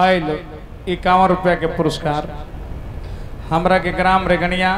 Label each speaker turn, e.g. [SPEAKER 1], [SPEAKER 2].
[SPEAKER 1] है लो इक्यावन रुपया के पुरस्कार। हमरा के ग्राम रेगनिया